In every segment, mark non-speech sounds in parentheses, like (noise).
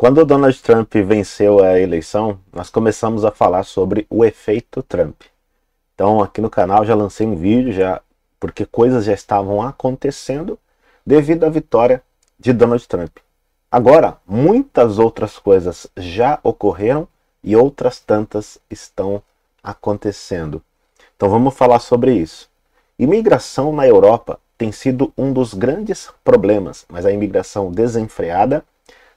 Quando Donald Trump venceu a eleição, nós começamos a falar sobre o efeito Trump. Então, aqui no canal já lancei um vídeo já porque coisas já estavam acontecendo devido à vitória de Donald Trump. Agora, muitas outras coisas já ocorreram e outras tantas estão acontecendo. Então vamos falar sobre isso. Imigração na Europa tem sido um dos grandes problemas, mas a imigração desenfreada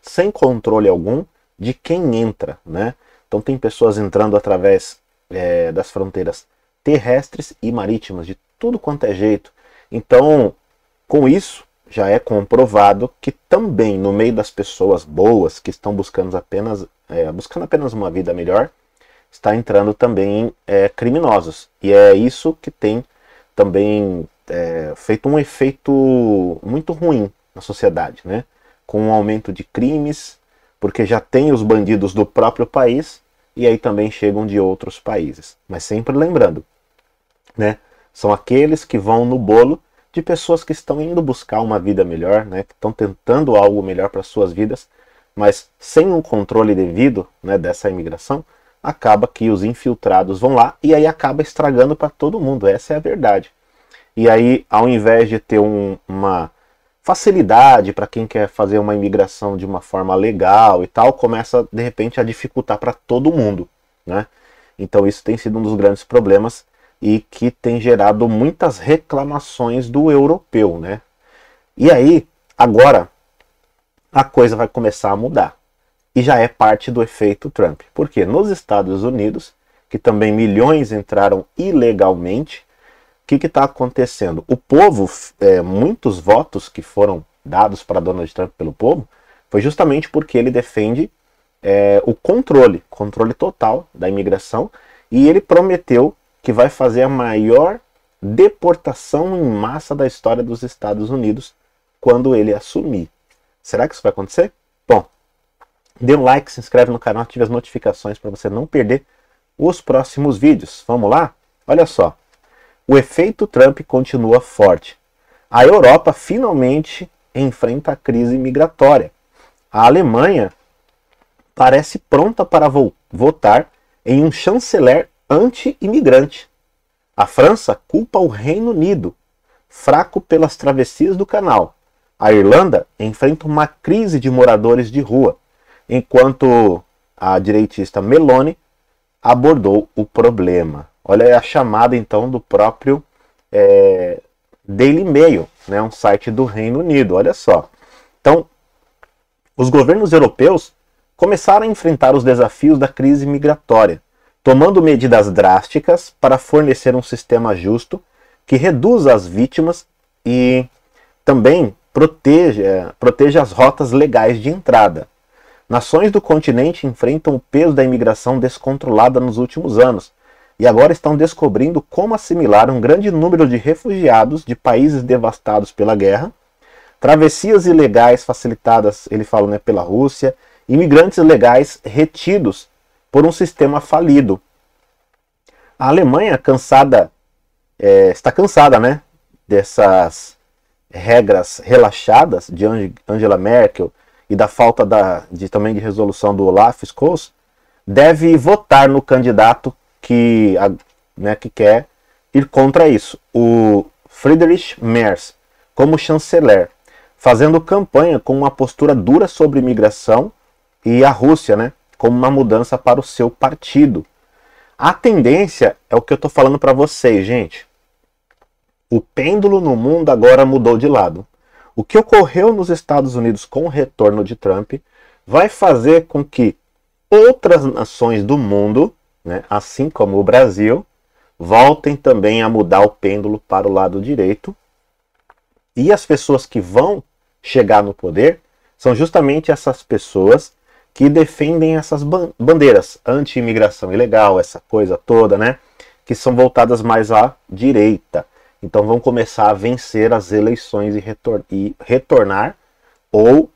sem controle algum de quem entra, né? Então tem pessoas entrando através é, das fronteiras terrestres e marítimas, de tudo quanto é jeito. Então, com isso, já é comprovado que também no meio das pessoas boas que estão buscando apenas, é, buscando apenas uma vida melhor, está entrando também é, criminosos. E é isso que tem também é, feito um efeito muito ruim na sociedade, né? Com um aumento de crimes, porque já tem os bandidos do próprio país e aí também chegam de outros países. Mas sempre lembrando, né? São aqueles que vão no bolo de pessoas que estão indo buscar uma vida melhor, né? Que estão tentando algo melhor para suas vidas, mas sem um controle devido, né, dessa imigração, acaba que os infiltrados vão lá e aí acaba estragando para todo mundo. Essa é a verdade. E aí, ao invés de ter um, uma facilidade para quem quer fazer uma imigração de uma forma legal e tal, começa de repente a dificultar para todo mundo, né? Então isso tem sido um dos grandes problemas e que tem gerado muitas reclamações do europeu, né? E aí, agora a coisa vai começar a mudar. E já é parte do efeito Trump. Porque nos Estados Unidos, que também milhões entraram ilegalmente, que está acontecendo? O povo, é, muitos votos que foram dados para Donald Trump pelo povo, foi justamente porque ele defende é, o controle, controle total da imigração, e ele prometeu que vai fazer a maior deportação em massa da história dos Estados Unidos quando ele assumir. Será que isso vai acontecer? Bom, dê um like, se inscreve no canal, ative as notificações para você não perder os próximos vídeos. Vamos lá? Olha só o efeito Trump continua forte. A Europa finalmente enfrenta a crise migratória. A Alemanha parece pronta para vo votar em um chanceler anti-imigrante. A França culpa o Reino Unido, fraco pelas travessias do canal. A Irlanda enfrenta uma crise de moradores de rua, enquanto a direitista Meloni abordou o problema. Olha a chamada então do próprio é, Daily Mail, né, um site do Reino Unido. Olha só. Então, os governos europeus começaram a enfrentar os desafios da crise migratória, tomando medidas drásticas para fornecer um sistema justo que reduza as vítimas e também proteja, proteja as rotas legais de entrada. Nações do continente enfrentam o peso da imigração descontrolada nos últimos anos, e agora estão descobrindo como assimilar um grande número de refugiados de países devastados pela guerra, travessias ilegais facilitadas, ele fala, né, pela Rússia, imigrantes legais retidos por um sistema falido. A Alemanha cansada é, está cansada, né, dessas regras relaxadas de Angela Merkel e da falta da, de, também de resolução do Olaf Scholz, deve votar no candidato que, né, que quer ir contra isso. O Friedrich Merz, como chanceler, fazendo campanha com uma postura dura sobre imigração e a Rússia, né, como uma mudança para o seu partido. A tendência é o que eu estou falando para vocês, gente. O pêndulo no mundo agora mudou de lado. O que ocorreu nos Estados Unidos com o retorno de Trump vai fazer com que outras nações do mundo né, assim como o Brasil, voltem também a mudar o pêndulo para o lado direito. E as pessoas que vão chegar no poder são justamente essas pessoas que defendem essas bandeiras anti-imigração ilegal, essa coisa toda, né? Que são voltadas mais à direita. Então vão começar a vencer as eleições e, retor e retornar ou,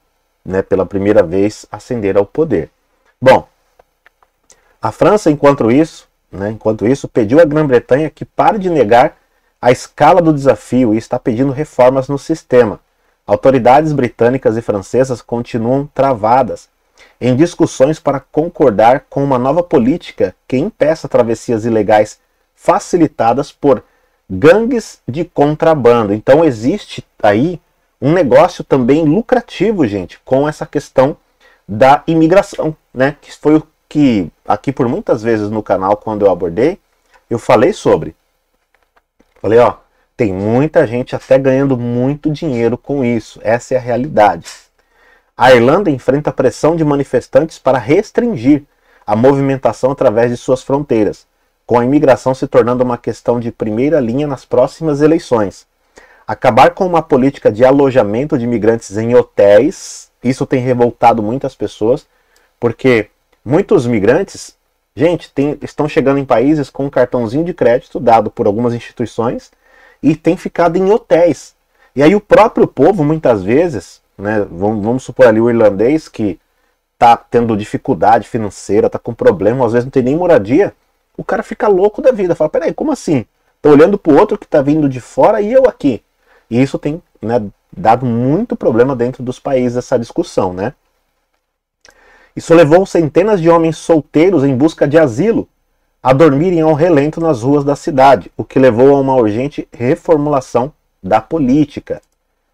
né, pela primeira vez, ascender ao poder. Bom, a França, enquanto isso, né, enquanto isso, pediu à Grã-Bretanha que pare de negar a escala do desafio e está pedindo reformas no sistema. Autoridades britânicas e francesas continuam travadas em discussões para concordar com uma nova política que impeça travessias ilegais facilitadas por gangues de contrabando. Então existe aí um negócio também lucrativo, gente, com essa questão da imigração, né? Que foi o que aqui por muitas vezes no canal quando eu abordei, eu falei sobre. Falei, ó, tem muita gente até ganhando muito dinheiro com isso. Essa é a realidade. A Irlanda enfrenta pressão de manifestantes para restringir a movimentação através de suas fronteiras, com a imigração se tornando uma questão de primeira linha nas próximas eleições. Acabar com uma política de alojamento de imigrantes em hotéis, isso tem revoltado muitas pessoas, porque muitos migrantes, gente, tem, estão chegando em países com um cartãozinho de crédito dado por algumas instituições e tem ficado em hotéis. E aí o próprio povo, muitas vezes, né? Vamos, vamos supor ali o irlandês que tá tendo dificuldade financeira, tá com problema, às vezes não tem nem moradia, o cara fica louco da vida, fala, peraí, como assim? Tô olhando pro outro que tá vindo de fora e eu aqui. E isso tem né, dado muito problema dentro dos países, essa discussão, né? Isso levou centenas de homens solteiros em busca de asilo a dormirem ao relento nas ruas da cidade, o que levou a uma urgente reformulação da política.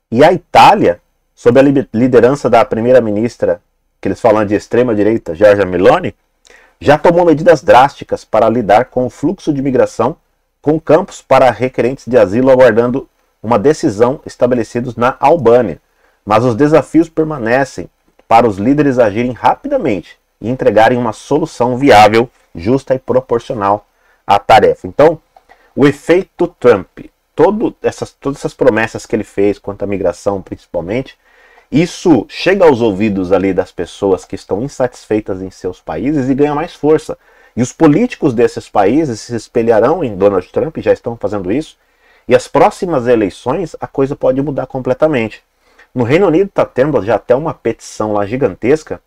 E a Itália sob a liderança da primeira-ministra, que eles falam de extrema-direita, Giorgia Meloni, já tomou medidas drásticas para lidar com o fluxo de migração, com campos para requerentes de asilo aguardando uma decisão estabelecidos na Albânia. Mas os desafios permanecem para os líderes agirem rapidamente e entregarem uma solução viável, justa e proporcional à tarefa. Então, o efeito Trump, todo essas, todas essas promessas que ele fez quanto à migração, principalmente, isso chega aos ouvidos ali das pessoas que estão insatisfeitas em seus países e ganha mais força. E os políticos desses países se espelharão em Donald Trump, já estão fazendo isso, e as próximas eleições a coisa pode mudar completamente. No Reino Unido está tendo já até uma petição lá gigantesca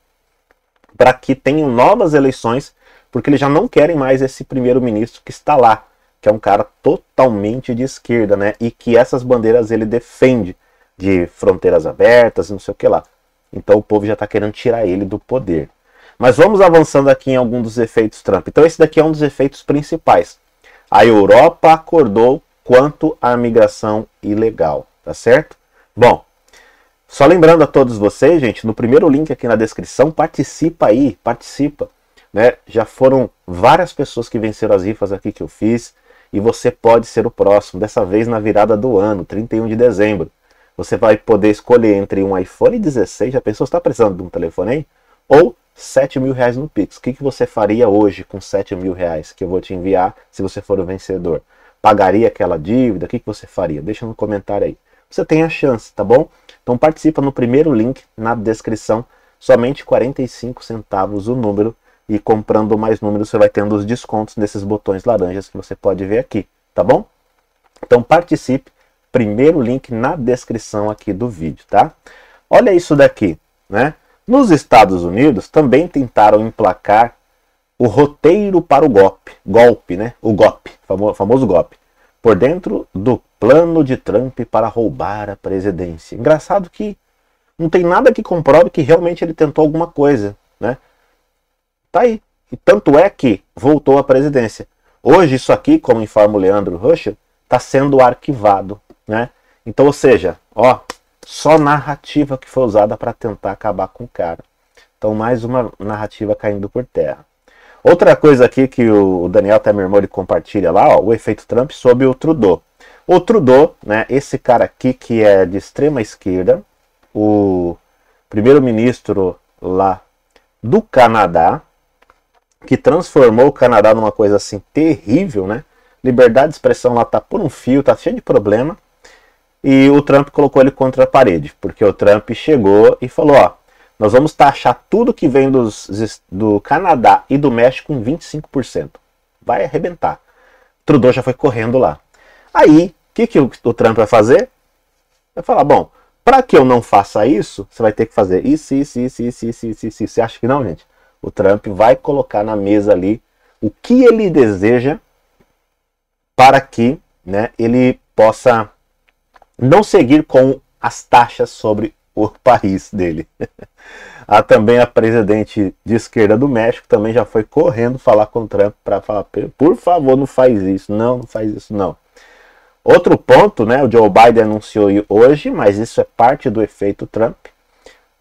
para que tenham novas eleições, porque eles já não querem mais esse primeiro-ministro que está lá, que é um cara totalmente de esquerda, né? E que essas bandeiras ele defende de fronteiras abertas, não sei o que lá. Então o povo já está querendo tirar ele do poder. Mas vamos avançando aqui em algum dos efeitos Trump. Então esse daqui é um dos efeitos principais. A Europa acordou quanto à migração ilegal, tá certo? Bom, só lembrando a todos vocês, gente, no primeiro link aqui na descrição, participa aí, participa. Né? Já foram várias pessoas que venceram as rifas aqui que eu fiz e você pode ser o próximo, dessa vez na virada do ano, 31 de dezembro você vai poder escolher entre um iPhone 16, já pensou, está precisando de um telefone aí? Ou 7 mil reais no Pix. O que, que você faria hoje com 7 mil reais que eu vou te enviar se você for o vencedor? Pagaria aquela dívida? O que, que você faria? Deixa no comentário aí. Você tem a chance, tá bom? Então participa no primeiro link na descrição. Somente 45 centavos o número. E comprando mais números você vai tendo os descontos nesses botões laranjas que você pode ver aqui, tá bom? Então participe primeiro link na descrição aqui do vídeo, tá? Olha isso daqui, né? Nos Estados Unidos também tentaram emplacar o roteiro para o golpe, golpe, né? O golpe, famoso golpe, por dentro do plano de Trump para roubar a presidência. Engraçado que não tem nada que comprove que realmente ele tentou alguma coisa, né? Tá aí. E tanto é que voltou à presidência. Hoje isso aqui, como informa o Leandro Ruscher, está sendo arquivado né? Então, ou seja, ó, só narrativa que foi usada para tentar acabar com o cara. Então, mais uma narrativa caindo por terra. Outra coisa aqui que o Daniel Temermori compartilha lá, ó, o efeito Trump sobre o Trudeau. O Trudeau, né, esse cara aqui que é de extrema esquerda, o primeiro-ministro lá do Canadá, que transformou o Canadá numa coisa assim terrível, né? Liberdade de expressão lá tá por um fio, tá cheio de problema e o Trump colocou ele contra a parede, porque o Trump chegou e falou: ó, nós vamos taxar tudo que vem dos, do Canadá e do México em 25%. Vai arrebentar. Trudeau já foi correndo lá. Aí, o que, que o, Trump vai fazer? Vai falar: bom, para que eu não faça isso, você vai ter que fazer isso, isso, isso, isso, isso, isso, isso. Você acha que não, gente? O Trump vai colocar na mesa ali o que ele deseja para que né, ele possa não seguir com as taxas sobre o (laughs) país dele. Há também a presidente de esquerda do México também já foi correndo falar com o Trump para falar, por favor, não faz isso, não, não faz isso não. Outro ponto, né, o Joe Biden anunciou hoje, mas isso é parte do efeito Trump.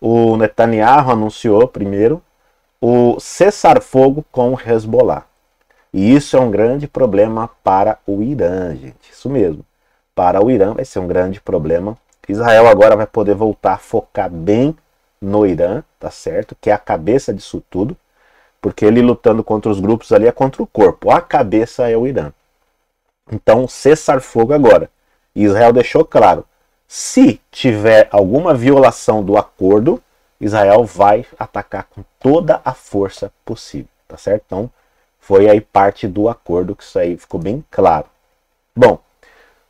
O Netanyahu anunciou primeiro o cessar-fogo com o Hezbollah. E isso é um grande problema para o Irã, gente. Isso mesmo. Para o Irã vai ser um grande problema. Israel agora vai poder voltar a focar bem no Irã, tá certo? Que é a cabeça disso tudo, porque ele lutando contra os grupos ali é contra o corpo, a cabeça é o Irã. Então, cessar fogo agora. Israel deixou claro: se tiver alguma violação do acordo, Israel vai atacar com toda a força possível, tá certo? Então, foi aí parte do acordo que isso aí ficou bem claro. Bom,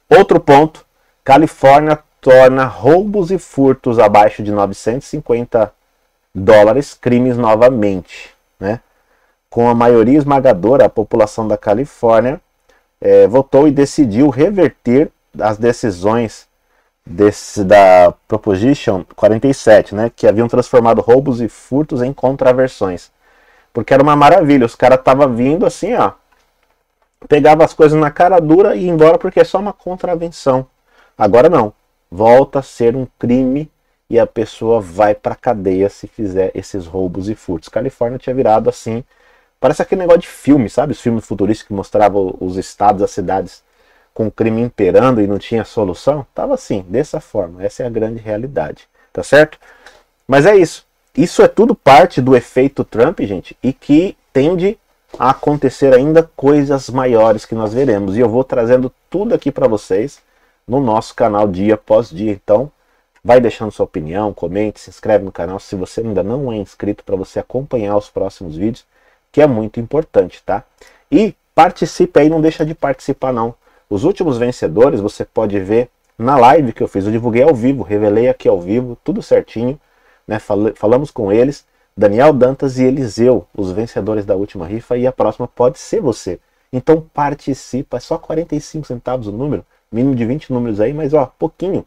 outro ponto, Califórnia torna roubos e furtos abaixo de 950 dólares crimes novamente. Né? Com a maioria esmagadora, a população da Califórnia é, votou e decidiu reverter as decisões desse, da Proposition 47, né, que haviam transformado roubos e furtos em contraversões. Porque era uma maravilha, os caras estavam vindo assim, ó, pegava as coisas na cara dura e ia embora porque é só uma contravenção. Agora não volta a ser um crime e a pessoa vai para cadeia se fizer esses roubos e furtos. Califórnia tinha virado assim, parece aquele negócio de filme, sabe? Os filmes futurísticos que mostravam os estados, as cidades com o crime imperando e não tinha solução. Tava assim, dessa forma. Essa é a grande realidade, tá certo? Mas é isso. Isso é tudo parte do efeito Trump, gente, e que tende a acontecer ainda coisas maiores que nós veremos. E eu vou trazendo tudo aqui para vocês no nosso canal dia após dia. Então, vai deixando sua opinião, comente, se inscreve no canal se você ainda não é inscrito para você acompanhar os próximos vídeos, que é muito importante, tá? E participe aí, não deixa de participar não. Os últimos vencedores você pode ver na live que eu fiz, eu divulguei ao vivo, revelei aqui ao vivo, tudo certinho, né? Falamos com eles, Daniel Dantas e Eliseu, os vencedores da última rifa, e a próxima pode ser você. Então participa, é só 45 centavos o número, mínimo de 20 números aí, mas ó, pouquinho.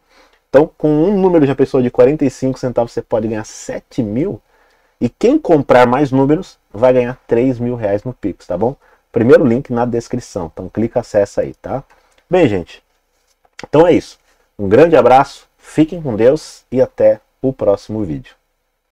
Então, com um número de pessoa de 45 centavos, você pode ganhar 7 mil. E quem comprar mais números vai ganhar 3 mil reais no Pix, tá bom? Primeiro link na descrição. Então, clica, acessa aí, tá? Bem, gente. Então é isso. Um grande abraço, fiquem com Deus e até o próximo vídeo.